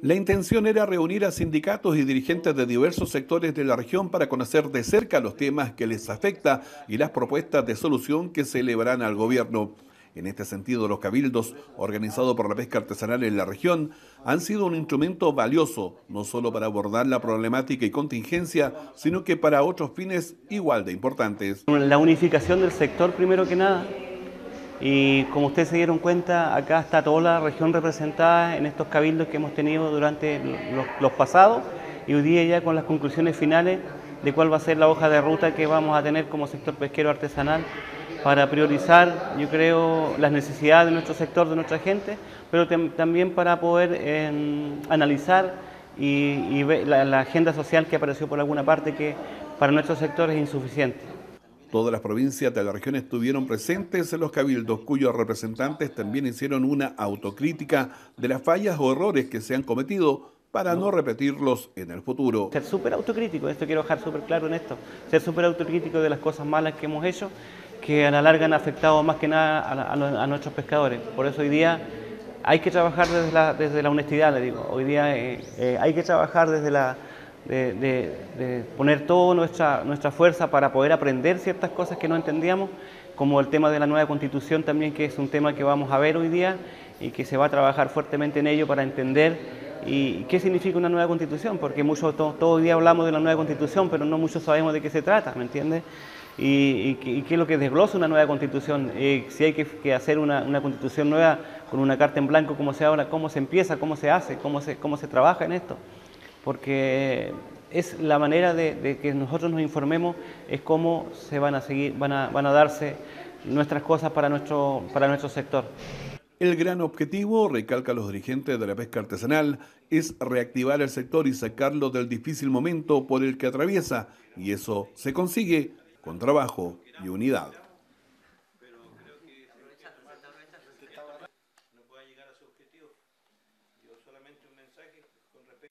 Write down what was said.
La intención era reunir a sindicatos y dirigentes de diversos sectores de la región para conocer de cerca los temas que les afecta y las propuestas de solución que se elevarán al gobierno. En este sentido, los cabildos organizados por la pesca artesanal en la región han sido un instrumento valioso, no solo para abordar la problemática y contingencia, sino que para otros fines igual de importantes. La unificación del sector, primero que nada, y como ustedes se dieron cuenta, acá está toda la región representada en estos cabildos que hemos tenido durante los, pasados y hoy día ya con las conclusiones finales de cuál va a ser la hoja de ruta que vamos a tener como sector pesquero artesanal para priorizar, yo creo, las necesidades de nuestro sector, de nuestra gente, pero también para poder em, analizar y, ver la agenda social que apareció por alguna parte que para nuestro sector es insuficiente. Todas las provincias de la región estuvieron presentes en los cabildos, cuyos representantes también hicieron una autocrítica de las fallas o errores que se han cometido para no repetirlos en el futuro. Ser súper autocrítico, esto quiero dejar súper claro en esto, ser súper autocrítico de las cosas malas que hemos hecho, que a la larga han afectado más que nada a, nuestros pescadores. Por eso hoy día hay que trabajar desde la, desde la honestidad, le digo. Hoy día eh, eh, hay que trabajar desde la de, poner toda nuestra, nuestra fuerza para poder aprender ciertas cosas que no entendíamos, como el tema de la nueva constitución también, que es un tema que vamos a ver hoy día y que se va a trabajar fuertemente en ello para entender y qué significa una nueva constitución, porque mucho, todo, todo el día hablamos de la nueva constitución, pero no muchos sabemos de qué se trata, ¿me entiendes? Y, qué es lo que desglosa una nueva constitución, si hay que, hacer una, una, constitución nueva con una carta en blanco, cómo se habla, cómo se empieza, cómo se hace, cómo se, cómo se trabaja en esto porque es la manera de, que nosotros nos informemos, es cómo se van a seguir, van a, van a darse nuestras cosas para nuestro, para nuestro sector. El gran objetivo, recalca los dirigentes de la pesca artesanal, es reactivar el sector y sacarlo del difícil momento por el que atraviesa, y eso se consigue con trabajo y unidad.